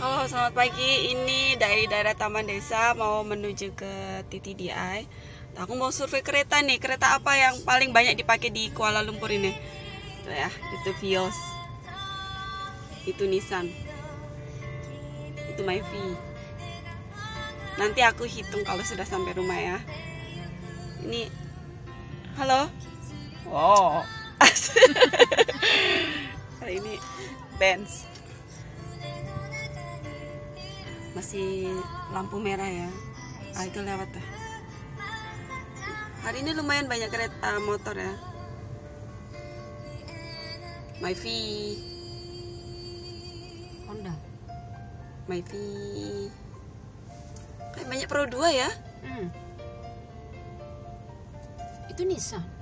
Halo, selamat pagi. Ini dari daerah Taman Desa mau menuju ke TTDI. Aku mau survei kereta nih. Kereta apa yang paling banyak dipakai di Kuala Lumpur ini? Tuh ya, itu Vios. Itu Nissan. Itu Myvi. Nanti aku hitung kalau sudah sampai rumah ya. Ini Halo. Wow. Hari ini Benz masih lampu merah ya ah itu lewat dah hari ini lumayan banyak kereta motor ya Myvi Honda. Myvi kayak banyak Pro 2 ya Hmm. Itu Nissan.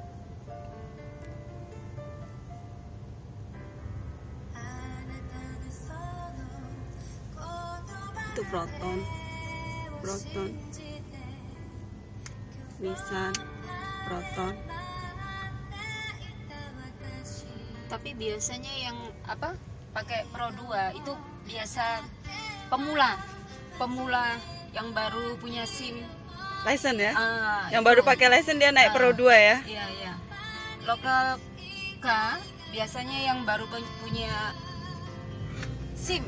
Itu Proton Proton Nissan Proton Tapi biasanya yang apa? Pakai Pro 2 itu biasa pemula. Pemula yang baru punya SIM. license ya Ah, yang itu. baru pakai license dia naik Ah. Pro 2 ya Iya, iya. Lokal K biasanya yang baru pu- punya SIM.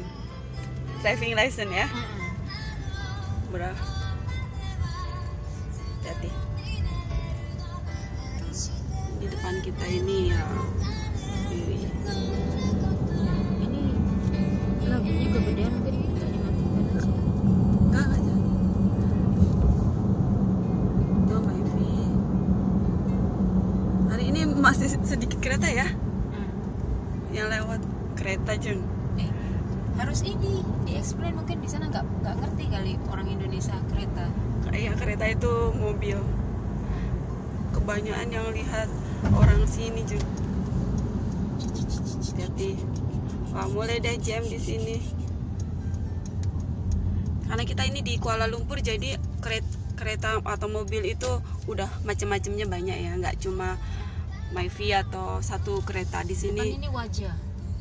Driving license ya. Bro. Hati. Di depan kita ini ya. Ini. Ini lagunya kegedean mungkin kita dimatikan aja. Enggak aja. Itu Myvi. Hari ini masih sedikit kereta ya Hmm. yang lewat kereta Jun. Harus ini di explain mungkin di sana nggak nggak ngerti kali orang Indonesia kereta. Iya kereta itu mobil. Kebanyakan yang lihat orang sini Jun. Hati-hati. Wah mulai deh jam di sini. Karena kita ini di Kuala Lumpur jadi kereta, kereta atau mobil itu udah macam-macamnya banyak ya, nggak cuma Myvi atau satu kereta di Depan sini ini wajah,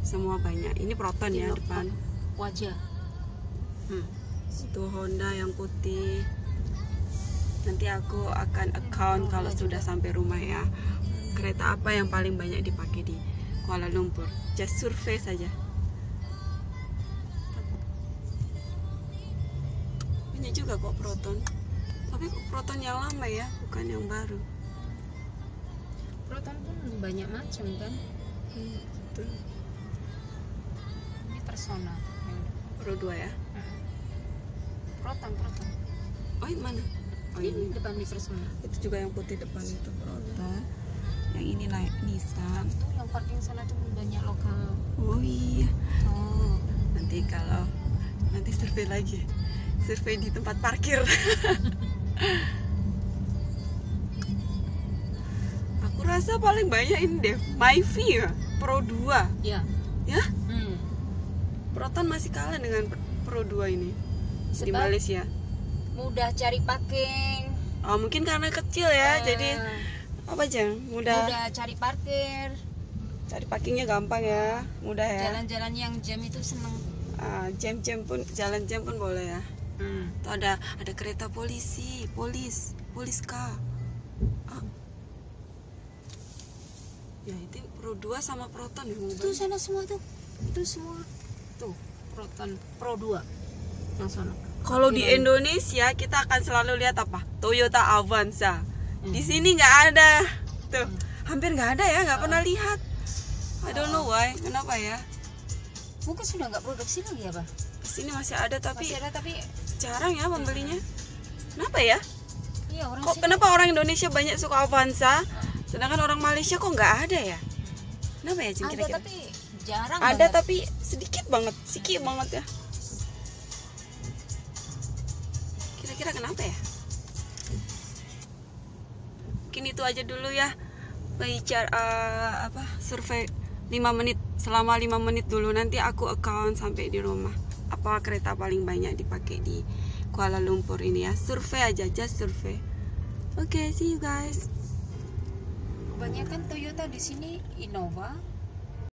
semua banyak. Ini Proton ya depan wajah hmm. itu Honda yang putih. Nanti aku akan account kalau sudah sampai rumah ya. Kereta apa yang paling banyak dipakai di Kuala Lumpur? Just survei saja. Banyak juga kok proton. Tapi kok proton yang lama ya bukan yang baru. Proton pun banyak macam kan? Hmm, ini personal. 22 ya? Proton proton. Oh mana? Oh, ini, ini. depan Miversona itu juga yang putih depan itu proton. Yang ini naik Nissan. Itu yang parking sana tuh banyak lokal. Oh iya. Oh. Nanti kalau nanti survei lagi. Survei di tempat parkir. Aku rasa paling banyak ini deh Myvi ya Pro 2 ya ya? Hmm. Proton masih kalah dengan Pro 2 ini di Sebab Malaysia mudah cari parking. oh mungkin karena kecil ya Eh, jadi apa aja mudah mudah cari parkir. cari parkingnya gampang ya mudah ya Jalan-jalan yang jam itu seneng. Ah, jam-jam pun jalan jam pun boleh ya Hmm. Tuh ada ada kereta polisi, polis, polis car. Ah. Ya itu Pro 2 sama Proton mau Itu sana semua tuh. Itu semua tuh Proton Pro 2 yang sana. Kalau di Iya. Indonesia kita akan selalu lihat apa? Toyota Avanza. Hmm. Di sini nggak ada. Tuh, hampir nggak ada ya, nggak pernah lihat. I don't know why, kenapa ya? Mungkin sudah nggak produksi lagi ya, Pak? Di sini masih ada tapi Masih ada tapi jarang ya pembelinya. Kenapa ya? iya orang Kok sini kenapa orang Indonesia banyak suka Avanza, sedangkan orang Malaysia kok nggak ada ya? Kenapa ya, Cing, ada kira-kira? tapi jarang ada banget. tapi sedikit banget sedikit banget ya. Kira-kira kenapa ya? Mungkin itu aja dulu ya. Bicara eh, apa survei 5 menit selama 5 menit dulu. Nanti aku account sampai di rumah. Apa kereta paling banyak dipakai di Kuala Lumpur ini ya? Survei aja just survei. Oke see you guys. Kebanyakan Toyota di sini Innova